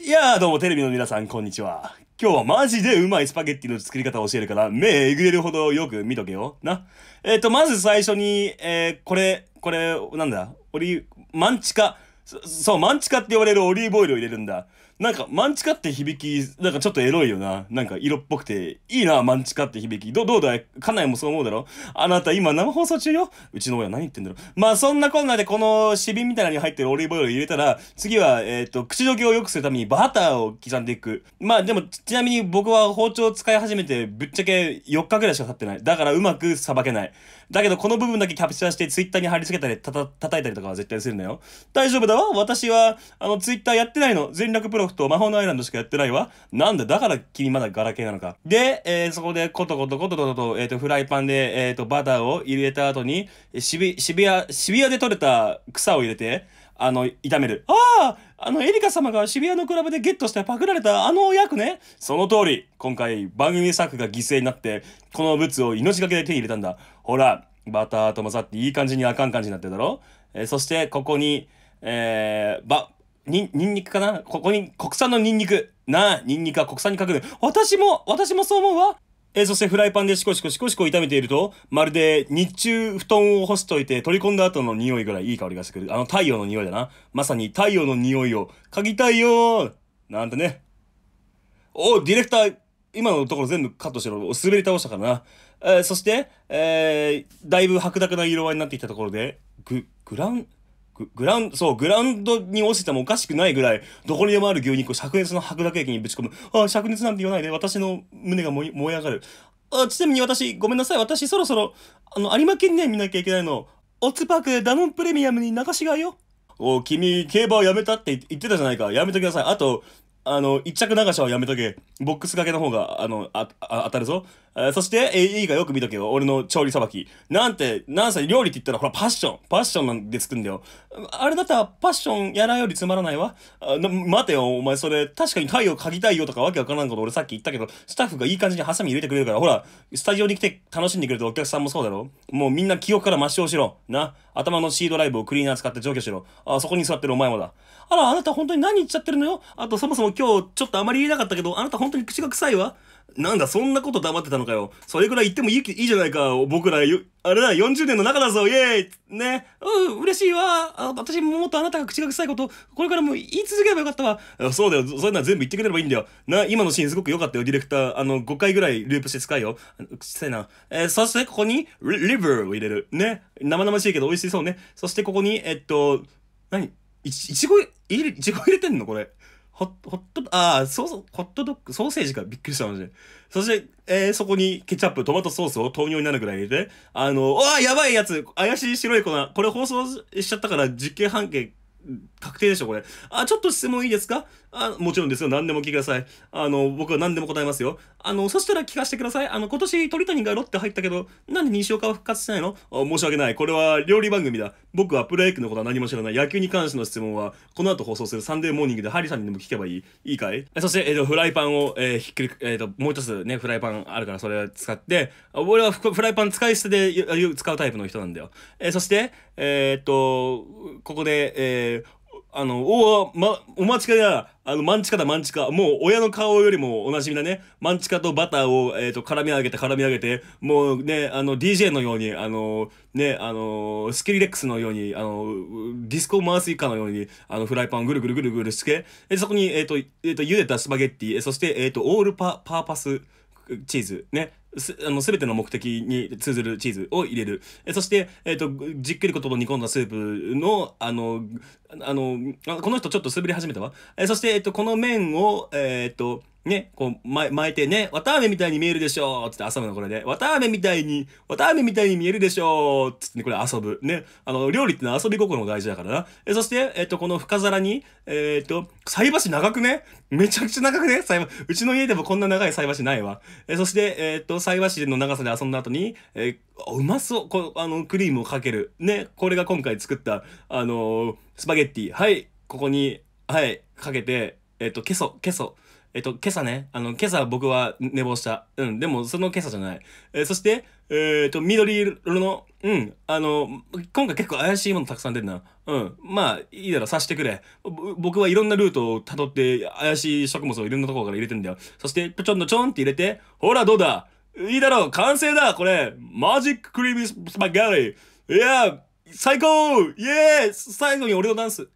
いやーどうもテレビの皆さんこんにちは。今日はマジでうまいスパゲッティの作り方を教えるから、目えぐれるほどよく見とけよ。な。えっ、と、まず最初に、えー、これ、これ、なんだ？オリマンチカ。そう、マンチカって言われるオリーブオイルを入れるんだ。なんか、マンチカって響き、なんかちょっとエロいよな。なんか色っぽくて、いいな、マンチカって響き。ど、どうだい？家内もそう思うだろ？あなた今生放送中よ？うちの親何言ってんだろまあそんなこんなでこの紙瓶みたいなのに入ってるオリーブオイル入れたら、次は、えっ、ー、と、口どけを良くするためにバターを刻んでいく。まあでも、ちなみに僕は包丁を使い始めて、ぶっちゃけ4日ぐらいしか経ってない。だからうまくさばけない。だけどこの部分だけキャプチャーしてツイッターに貼り付けたり、たた、叩いたりとかは絶対するんだよ。大丈夫だわ私は、あの、ツイッターやってないの。全力プロフと魔法のアイランドしかやってないわ。なんだ、だから君まだガラケーなのか。で、えー、そこでコトコトコトコトと、えっ、ー、と、フライパンで、えっ、ー、と、バターを入れた後に、渋谷、渋谷で採れた草を入れて、あの、炒める。あああの、エリカ様が渋谷のクラブでゲットしてパクられたあの役ね。その通り。今回、番組スタッフが犠牲になって、この物を命がけで手に入れたんだ。ほら、バターと混ざっていい感じにあかん感じになってるだろえー、そして、ここに、えー、ば、に、ニンニクかな？ここに国産のニンニク。なあ、ニンニクは国産に書くね。私も、私もそう思うわ。えー、そしてフライパンでシコシコシコシコ炒めていると、まるで日中布団を干しといて取り込んだ後の匂いぐらいいい香りがしてくる。あの太陽の匂いだな。まさに太陽の匂いを嗅ぎたいよなんてね。おディレクター、今のところ全部カットしてろ。滑り倒したからな。えー、そして、えー、だいぶ白濁な色合いになってきたところで、グ、グラン、グラン、そう、グラウンドに落ちてもおかしくないぐらい、どこにでもある牛肉を灼熱の白濁液にぶち込む。ああ、灼熱なんて言わないで、私の胸が燃え上がる。あ、ちなみに私、ごめんなさい。私、そろそろ、あの、有馬県ね、見なきゃいけないの。オッツパークでダノンプレミアムに流しがよ。お、君、競馬をやめたって言ってたじゃないか。やめときなさい。あと、あの、一着流しはやめとけ。ボックス掛けの方が、あの、あ、あ当たるぞ。えそして、えいいかよく見とけよ。俺の調理さばき。なんて、なんせ料理って言ったら、ほら、パッション。パッションなんで作るんだよ。あれだったら、パッションやらよりつまらないわ。あ待てよ、お前それ、確かに太陽嗅ぎたいよとかわけわからんこと俺さっき言ったけど、スタッフがいい感じにハサミ入れてくれるから、ほら、スタジオに来て楽しんでくれたお客さんもそうだろもうみんな記憶から抹消しろ。な。頭のシードライブをクリーナー使って除去しろ。あ、そこに座ってるお前もだ。あら、あなた本当に何言っちゃってるのよあと、そもそも今日、ちょっとあまり言えなかったけど、あなた本当に口が臭いわ。なんだ、そんなこと黙ってたのかよ。それぐらい言ってもいい、いいじゃないか。僕ら、あれだ、40年の中だぞ、イェーイね。うん、嬉しいわ。あ私ももっとあなたが口が臭いこと、これからも言い続ければよかったわ。そうだよ、そういうのは全部言ってくれればいいんだよ。な、今のシーンすごく良かったよ、ディレクター。あの、5回ぐらいループして使いよ。臭いな。えー、そしてここに、リリバーを入れる。ね。生々しいけど美味しそうね。そしてここに、えっと、何？いち、いちご、いちご入れてんの？これ。ホッ、ホット、ああ、そうそう、ホットドッグ、ソーセージか、びっくりしたマジで。そして、えー、そこにケチャップ、トマトソースを豆乳になるぐらい入れて、あの、わあ、やばいやつ、怪しい白い粉、これ放送しちゃったから実験半径確定でしょ、これ。あ、ちょっと質問いいですか？あ、もちろんですよ。何でも聞いてください。あの、僕は何でも答えますよ。あの、そしたら聞かせてください。あの、今年鳥谷がロッテ入ったけど、なんで西岡は復活しないの？申し訳ない。これは料理番組だ。僕はプロ野球のことは何も知らない。野球に関しての質問は、この後放送するサンデーモーニングでハリさんにでも聞けばいいいいかい？そして、えっ、ー、と、フライパンを、えー、ひっくり、えっ、ー、と、もう一つね、フライパンあるからそれを使って、俺はフライパン使い捨てで使うタイプの人なんだよ。えー、そして、えっと、ここで、えー、あの、おま、お待ちかや、あの、マンチカだ、マンチカ。もう、親の顔よりもおなじみだね。マンチカとバターを、えっ、ー、と、絡み上げて、絡み上げて、もうね、あの、DJ のように、あの、ね、あの、スキリレックスのように、あの、ディスコ回す以下のように、あの、フライパンをぐるぐるぐるぐるして、えそこに、えっ、ー、と、えっ、ー、と、茹でたスパゲッティ、そして、えっ、と、オールパ、パーパス、チーズ、ね。す、あの、すべての目的に通ずるチーズを入れる。えそして、えっ、ー、と、じっくりこと煮込んだスープの、あの、あの、この人ちょっと滑り始めたわ。えそして、えっ、ー、と、この麺を、えっ、ー、と、ね、こう、ま、巻いてね、綿あめみたいに見えるでしょつって遊ぶの、これで。綿あめみたいに、綿あめみたいに見えるでしょつってね、これ遊ぶ。ね。あの、料理ってのは遊び心も大事だからな。え、そして、えっと、この深皿に、えっと、菜箸長くね？めちゃくちゃ長くね？菜箸。うちの家でもこんな長い菜箸ないわ。え、そして、えっと、菜箸の長さで遊んだ後に、えうまそう。こあの、クリームをかける。ね。これが今回作った、あのスパゲッティ。はい。ここに、はい、かけて、えっと、ケソ、ケソ。えっと、今朝ね、あの、今朝僕は寝坊した。うん、でもその今朝じゃない。えーそして、えっと、緑色の、うん、あの、今回結構怪しいものたくさん出るな。うん。まあ、いいだろ、察してくれ。僕はいろんなルートを辿って、怪しい食物をいろんなところから入れてんだよ。そして、ちょんのちょんって入れて、ほら、どうだいいだろう完成だこれマジッククリームスパゲッティいや最高イエーイ最後に俺のダンス。